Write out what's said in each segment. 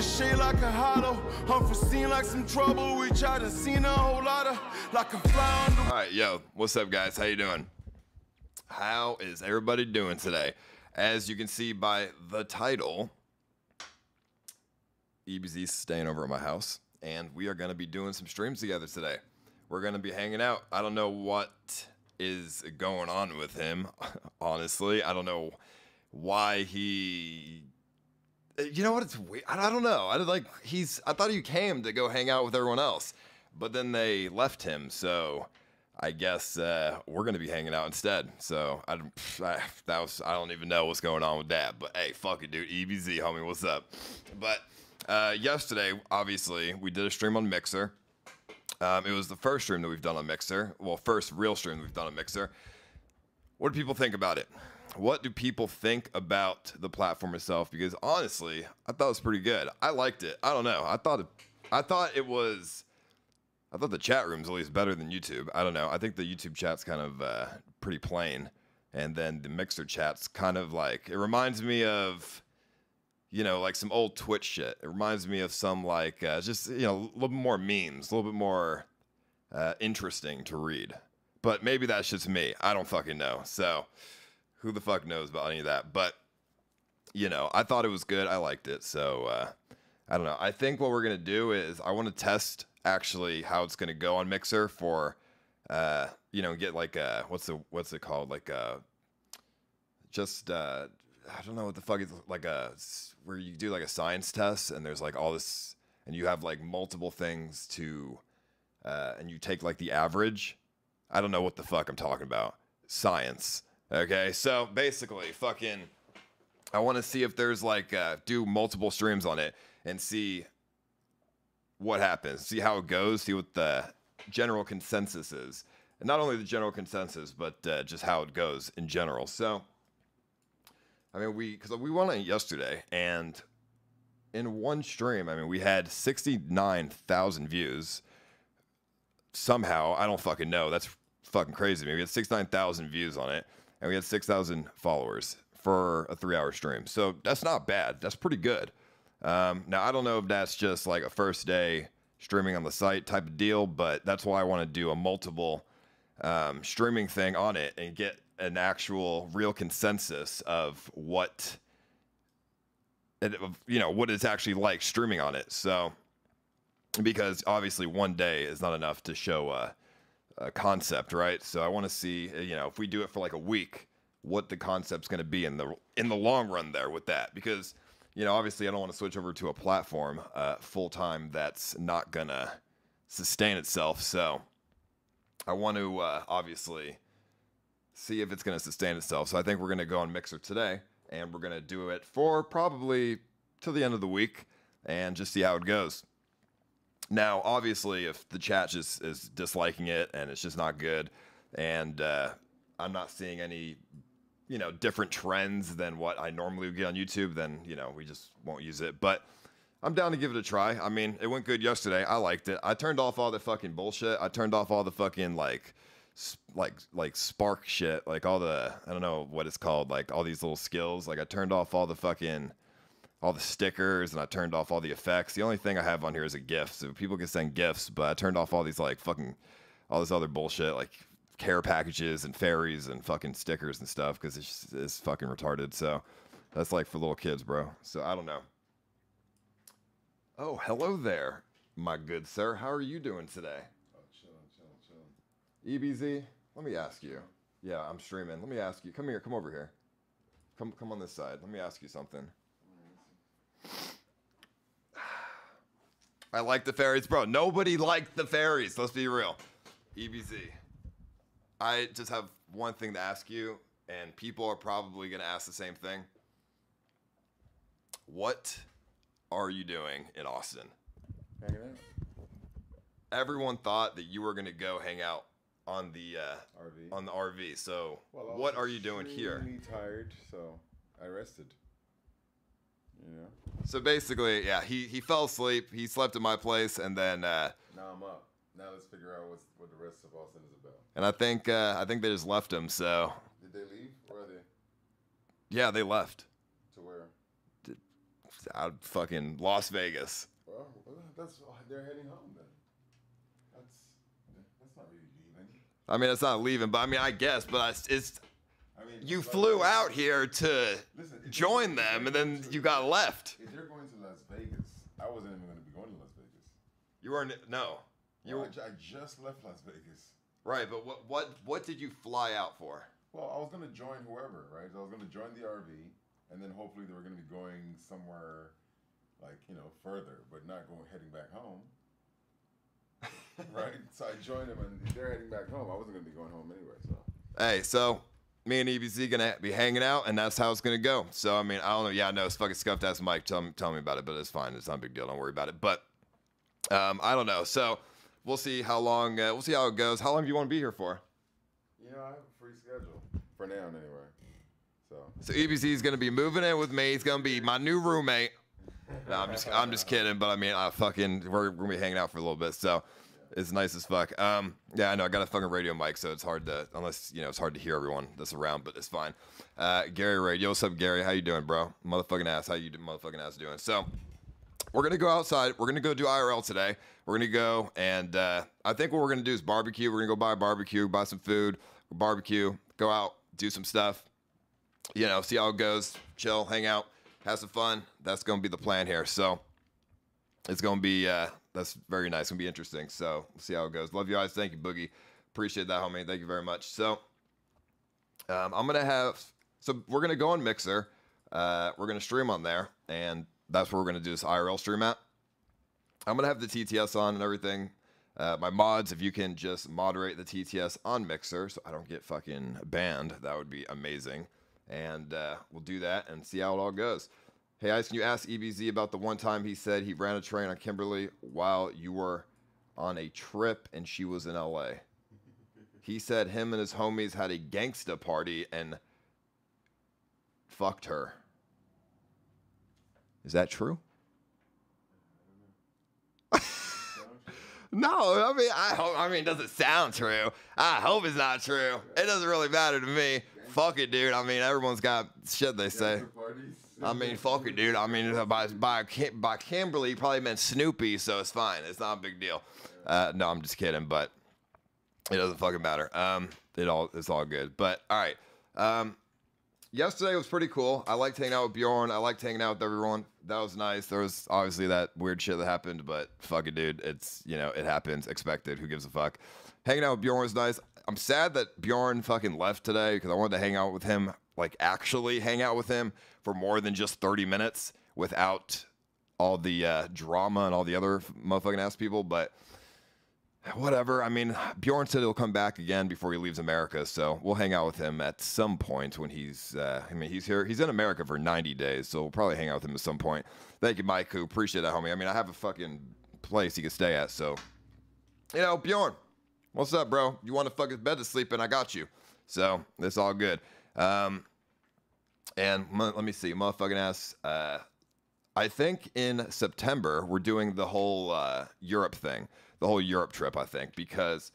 Ricochet like a hollow. Unforeseen like some trouble. We tried to see a whole lot of like a fly on the All right, yo, what's up, guys? How you doing? How is everybody doing today? As you can see by the title, EBZ's staying over at my house, and we are going to be doing some streams together today. We're going to be hanging out. I don't know what is going on with him, honestly. I don't know why he. You know what? It's weird. I don't know. I like he's. I thought he came to go hang out with everyone else, but then they left him. So I guess uh, we're gonna be hanging out instead. So I, that was I don't even know what's going on with that. But hey, fuck it, dude. EBZ, homie, what's up? But uh, yesterday, obviously, we did a stream on Mixer. Um, it was the first stream that we've done on Mixer. Well, first real stream we've done on Mixer. What do people think about it? What do people think about the platform itself? Because honestly, I thought it was pretty good. I liked it. I don't know. I thought it, I thought it was. I thought the chat room's at least better than YouTube. I don't know. I think the YouTube chat's kind of uh, pretty plain, and then the Mixer chat's kind of like it reminds me of, you know, like some old Twitch shit. It reminds me of some like uh, just you know a little bit more memes, a little bit more uh, interesting to read. But maybe that's just me. I don't fucking know. So who the fuck knows about any of that? But you know, I thought it was good. I liked it. So uh, I don't know. I think what we're gonna do is I want to test actually how it's gonna go on Mixer for, uh, you know, get like a what's the what's it called like a just uh, I don't know what the fuck is like a s- where you do like a science test and there's like all this and you have like multiple things to uh, and you take like the average. I don't know what the fuck I'm talking about. Science. Okay, so basically, fucking, I want to see if there's like uh, do multiple streams on it and see what happens, see how it goes, see what the general consensus is, and not only the general consensus, but uh, just how it goes in general. So, I mean, we because we went on it yesterday, and in one stream, I mean, we had sixty nine thousand views. Somehow, I don't fucking know. That's fucking crazy. we had sixty nine thousand views on it, and we had six thousand followers for a three hour stream. So that's not bad. That's pretty good. Um, now I don't know if that's just like a first day streaming on the site type of deal, but that's why I want to do a multiple um, streaming thing on it and get an actual real consensus of what you know what it's actually like streaming on it. So because obviously one day is not enough to show a, a concept, right? So I want to see uh, you know if we do it for like a week, what the concept's going to be in the in the long run there with that because you know obviously I don't want to switch over to a platform uh, full time that's not gonna sustain itself. So I want to uh, obviously see if it's going to sustain itself. So I think we're going to go on Mixer today, and we're going to do it for probably till the end of the week, and just see how it goes. Now, obviously, if the chat just is disliking it and it's just not good, and uh, I'm not seeing any, you know, different trends than what I normally would get on YouTube, then you know we just won't use it. But I'm down to give it a try. I mean, it went good yesterday. I liked it. I turned off all the fucking bullshit. I turned off all the fucking like, like like spark shit. Like all the I don't know what it's called. Like all these little skills. Like I turned off all the fucking all the stickers and I turned off all the effects. The only thing I have on here is a gift. so people can send gifts, But I turned off all these like fucking all this other bullshit like care packages and fairies and fucking stickers and stuff because it's just, it's fucking retarded. So that's like for little kids, bro. So I don't know. Oh, hello there, my good sir. How are you doing today? Oh, chillin', chillin', chillin'. EBZ, let me ask you. Yeah, I'm streaming. Let me ask you. Come here. Come over here. Come, come on this side. Let me ask you something. I like the fairies, bro. Nobody liked the fairies. Let's be real. EBZ. I just have one thing to ask you, and people are probably gonna ask the same thing. What are you doing in Austin? Hanging out. Everyone thought that you were gonna go hang out on the uh, RV. on the RV. So Well, what are you doing here? tired, so I rested. Know. So basically, yeah, he he fell asleep. He slept at my place, and then uh, Now I'm up. Now let's figure out what's, what the rest of Austin is about. and I think uh, I think they just left him. So Did they leave? Or are they yeah, they left. to where? out fucking Las Vegas. Well, that's they're heading home then. That's that's not really leaving. I mean, it's not leaving, but I mean, I guess, but I, it's mean, you flew out here to Listen, join them, and then to- you got left. If you're going to Las Vegas, I wasn't even going to be going to Las Vegas. You weren't. No, you Well, were I, I just left Las Vegas. right. But what what what did you fly out for? Well, I was going to join whoever, right? I was going to join the RV, and then hopefully they were going to be going somewhere, like you know, further, but not going heading back home. right. So I joined them, and if they're heading back home. I wasn't going to be going home anyway. So Hey, so me and EBZ gonna be hanging out, and that's how it's gonna go. So I mean, I don't know. Yeah, no, it's fucking scuffed ass Mike. Tell me, tell me about it, but it's fine. It's not a big deal. Don't worry about it. But um, I don't know. So we'll see how long. Uh, we'll see how it goes. How long do you want to be here for? you know, I have a free schedule for now, anyway. So So EBZ is gonna be moving in with me. He's gonna be my new roommate. No, I'm just, I'm just kidding. But I mean, I fucking, we're, we're gonna be hanging out for a little bit. So it's nice as fuck. Um, yeah, I know. I got a fucking radio mic, so it's hard to, unless you know, it's hard to hear everyone that's around. But it's fine. Uh, Gary Ray, yo, what's up, Gary? How you doing, bro? Motherfucking ass. How you, motherfucking ass, doing? So we're gonna go outside. We're gonna go do IRL today. We're gonna go and uh, I think what we're gonna do is barbecue. We're gonna go buy a barbecue, buy some food, barbecue, go out, do some stuff. You know, see how it goes. Chill, hang out, have some fun. That's gonna be the plan here. So it's gonna be uh, that's very nice. Gonna be interesting. So we'll see how it goes. Love you guys. Thank you, Boogie. Appreciate that, homie. Thank you very much. So um, I'm gonna have so we're gonna go on Mixer. Uh, we're gonna stream on there, and that's where we're gonna do this IRL stream at. I'm gonna have the TTS on and everything. Uh, my mods, if you can just moderate the TTS on Mixer, so I don't get fucking banned, that would be amazing. And uh, we'll do that and see how it all goes. Hey, Ice, can you ask EBZ about the one time he said he ran a train on Kimberly while you were on a trip and she was in LA? He said him and his homies had a gangsta party and fucked her. Is that true? No, I mean, I hope. I mean, does it sound true? I hope it's not true. It doesn't really matter to me. Fuck it, dude. I mean, everyone's got shit they say. Parties. I mean, fuck it, dude. I mean, by by by Kimberly, probably meant Snoopy, so it's fine. It's not a big deal. Uh, no, I'm just kidding, but it doesn't fucking matter. Um, it all it's all good. But all right. Um, yesterday was pretty cool. I liked hanging out with Bjorn. I liked hanging out with everyone. That was nice. There was obviously that weird shit that happened, but fuck it, dude. It's you know it happens. Expected. Who gives a fuck? Hanging out with Bjorn was nice. I'm sad that Bjorn fucking left today because I wanted to hang out with him, like actually hang out with him for more than just 30 minutes without all the uh, drama and all the other motherfucking ass people. But whatever. I mean, Bjorn said he'll come back again before he leaves America, so we'll hang out with him at some point when he's. Uh, I mean, he's here. He's in America for 90 days, so we'll probably hang out with him at some point. Thank you, Mike. Who appreciate that, homie. I mean, I have a fucking place he can stay at, so you know, Bjorn, what's up, bro? You want a fucking bed to sleep in? I got you. So it's all good. Um, and let me see, motherfucking ass. Uh, I think in September we're doing the whole uh, Europe thing, the whole Europe trip. I think because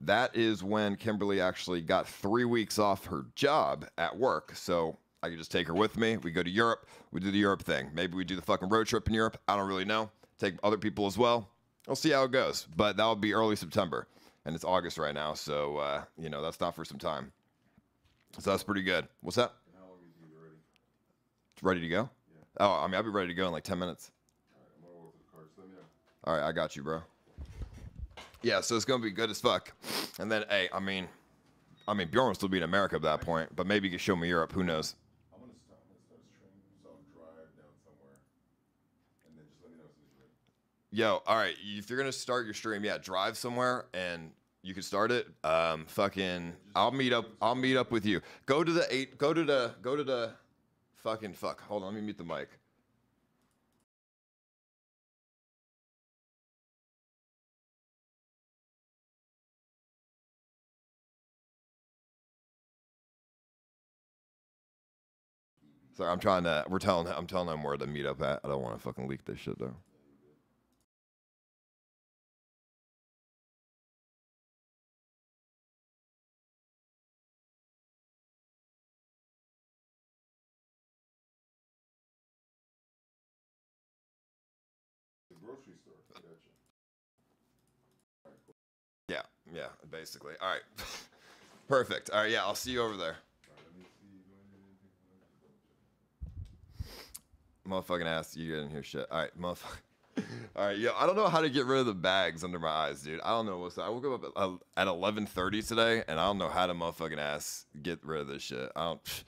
that is when Kimberly actually got three weeks off her job at work, so I could just take her with me. We go to Europe, we do the Europe thing. Maybe we do the fucking road trip in Europe. I don't really know. Take other people as well. We'll see how it goes, but that'll be early September, and it's August right now, so uh, you know that's not for some time. So that's pretty good. What's that? And how long is you ready? Ready to go? Yeah. Oh, I mean, I'll be ready to go in like 10 minutes. All right, I'm gonna walk to the car. Just let me know. All right, I got you, bro. Yeah, so it's gonna be good as fuck. And then, hey, I mean, I mean, Bjorn will still be in America at that point, but maybe you can show me Europe. Who knows? I'm gonna. I'm gonna start train. So I'll drive down somewhere, and then just let me know as you're ready. Yo, all right. If you're gonna start your stream, yeah, drive somewhere and you can start it. Um, fucking, I'll meet up. I'll meet up with you. Go to the eight. Go to the. Go to the. Fucking fuck. Hold on. Let me mute the mic. Sorry, I'm trying to. We're telling. I'm telling them where to meet up at. I don't want to fucking leak this shit though. Grocery store. I got you. Yeah, yeah, basically. All right. Perfect. All right, yeah, I'll see you over there. Motherfucking ass, you didn't hear shit. All right, motherfucker. All right, yeah, I don't know how to get rid of the bags under my eyes, dude. I don't know what's. I woke up at, uh, at 11:30 today, and I don't know how to motherfucking ass get rid of this shit. I don't.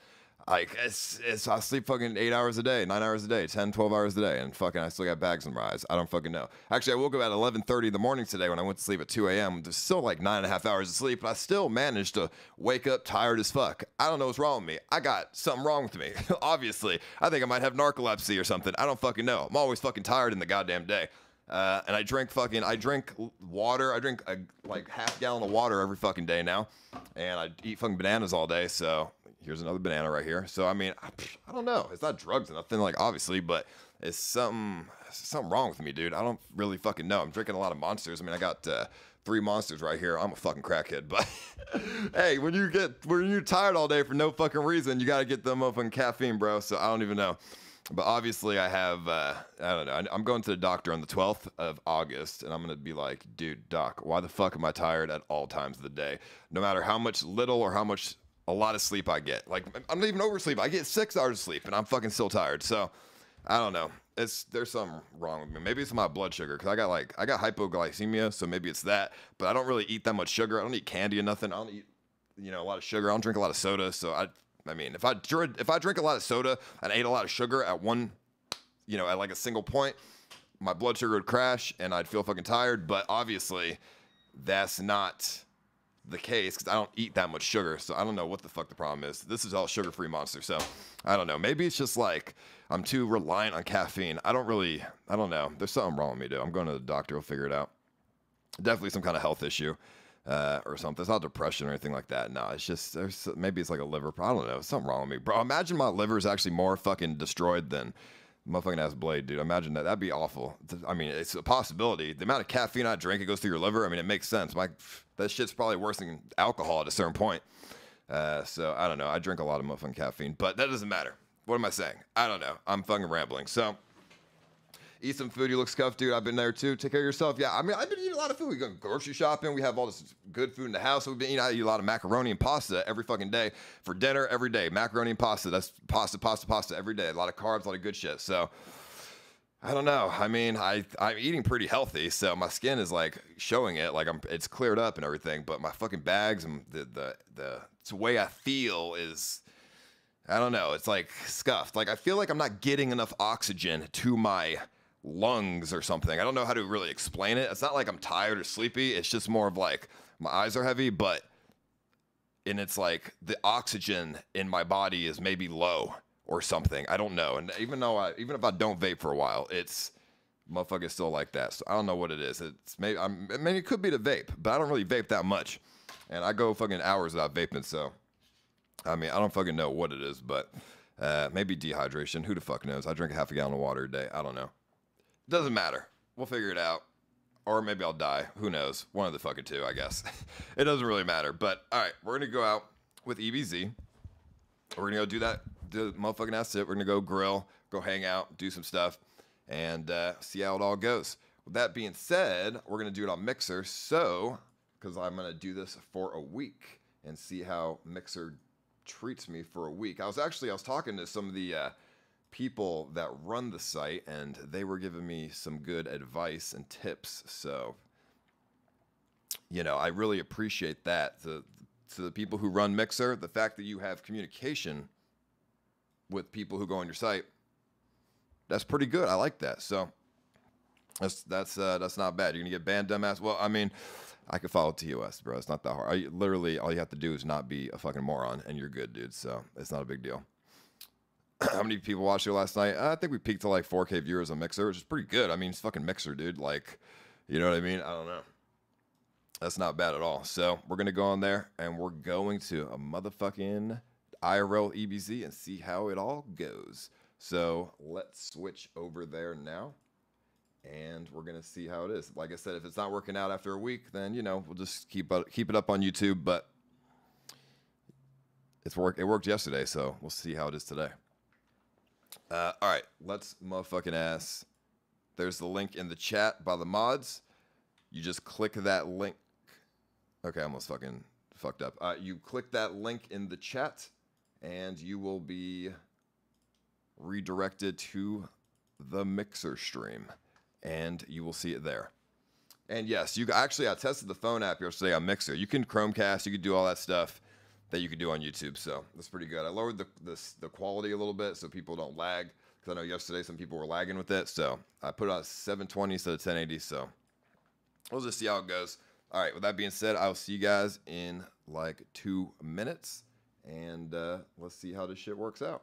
Like it's, it's I sleep fucking eight hours a day, nine hours a day, 10, 12 hours a day, and fucking I still got bags in my eyes. I don't fucking know. Actually, I woke up at 11:30 in the morning today when I went to sleep at 2 a.m. There's still like nine and a half hours of sleep, but I still managed to wake up tired as fuck. I don't know what's wrong with me. I got something wrong with me. Obviously, I think I might have narcolepsy or something. I don't fucking know. I'm always fucking tired in the goddamn day. Uh, and I drink fucking, I drink water. I drink a, like half gallon of water every fucking day now, and I eat fucking bananas all day. So here's another banana right here. So I mean, I, I don't know. It's not drugs or nothing, like obviously, but it's something, something wrong with me, dude. I don't really fucking know. I'm drinking a lot of monsters. I mean, I got uh, three monsters right here. I'm a fucking crackhead, but hey, when you get when you're tired all day for no fucking reason, you gotta get the on caffeine, bro. So I don't even know. But obviously, I have, uh, I don't know. I'm going to the doctor on the 12th of August, and I'm going to be like, dude, doc, why the fuck am I tired at all times of the day? No matter how much little or how much, a lot of sleep I get. Like, I'm not even oversleep. I get six hours of sleep, and I'm fucking still tired. So, I don't know. It's there's something wrong with me. Maybe it's my blood sugar because I got like I got hypoglycemia, so maybe it's that. But I don't really eat that much sugar. I don't eat candy or nothing. I don't eat you know a lot of sugar. I don't drink a lot of soda. So I I mean if I if I drink a lot of soda and ate a lot of sugar at one you know at like a single point, my blood sugar would crash and I'd feel fucking tired. But obviously that's not the case because I don't eat that much sugar. So I don't know what the fuck the problem is. This is all sugar free monster. So I don't know. Maybe it's just like I'm too reliant on caffeine. I don't really, I don't know. There's something wrong with me, dude. I'm going to the doctor. We'll figure it out. Definitely some kind of health issue. Uh, or something. It's not depression or anything like that. No, it's just there's maybe it's like a liver. I don't know. Something wrong with me, bro. Imagine my liver is actually more fucking destroyed than motherfucking ass blade, dude. Imagine that. That'd be awful. I mean, it's a possibility. The amount of caffeine I drink, it goes through your liver. I mean, it makes sense. My that shit's probably worse than alcohol at a certain point. Uh, so I don't know. I drink a lot of motherfucking caffeine, but that doesn't matter. What am I saying? I don't know. I'm fucking rambling. So eat some food. You look scuffed, dude. I've been there too. Take care of yourself. Yeah, I mean, I've been eating a lot of food. We go grocery shopping. We have all this good food in the house. We've been eating. I eat a lot of macaroni and pasta every fucking day for dinner every day. Macaroni and pasta. That's pasta, pasta, pasta every day. A lot of carbs, a lot of good shit. So. I don't know. I mean, I I'm eating pretty healthy, so my skin is like showing it, like I'm it's cleared up and everything. But my fucking bags and the the the, the way I feel is, I don't know. It's like scuffed. Like I feel like I'm not getting enough oxygen to my lungs or something. I don't know how to really explain it. It's not like I'm tired or sleepy. It's just more of like my eyes are heavy, but and it's like the oxygen in my body is maybe low or something. I don't know. And even though I, even if I don't vape for a while, it's motherfuckers still like that. So I don't know what it is. It's maybe I'm, mean it could be the vape, but I don't really vape that much, and I go fucking hours without vaping. So I mean I don't fucking know what it is, but uh, maybe dehydration. Who the fuck knows? I drink a half a gallon of water a day. I don't know. Doesn't matter. We'll figure it out. Or maybe I'll die. Who knows? One of the fucking two, I guess. it doesn't really matter. But all right, we're gonna go out with EBZ. We're gonna go do that. Do the motherfucking ass sit. We're gonna go grill, go hang out, do some stuff, and uh, see how it all goes. With that being said, we're gonna do it on Mixer. So, because I'm gonna do this for a week and see how Mixer treats me for a week. I was actually I was talking to some of the uh, people that run the site, and they were giving me some good advice and tips. So, you know, I really appreciate that. The to the people who run Mixer, the fact that you have communication with people who go on your site, that's pretty good. I like that. So that's that's uh, that's not bad. You're gonna get banned, dumbass. Well, I mean, I could follow TOS, bro. It's not that hard. I, literally, all you have to do is not be a fucking moron, and you're good, dude. So it's not a big deal. How many people watched it last night? I think we peaked to like 4K viewers on Mixer, which is pretty good. I mean, it's fucking Mixer, dude. Like, you know what I mean? I don't know. That's not bad at all. So we're gonna go on there and we're going to a motherfucking IRL EBZ and see how it all goes. So let's switch over there now. And we're gonna see how it is. Like I said, if it's not working out after a week, then you know we'll just keep up, keep it up on YouTube. But it's work. It worked yesterday, so we'll see how it is today. Uh, all right, let's motherfucking ass There's the link in the chat by the mods. You just click that link. Okay, I almost fucking fucked up. Uh, you click that link in the chat, and you will be redirected to the Mixer stream, and you will see it there. And yes, you actually I tested the phone app yesterday on Mixer. You can Chromecast, you can do all that stuff that you can do on YouTube. So that's pretty good. I lowered the the, the quality a little bit so people don't lag because I know yesterday some people were lagging with it. So I put it on 720 instead of 1080. So we'll just see how it goes. All right. With that being said, I'll see you guys in like two minutes, and uh, let's see how this shit works out.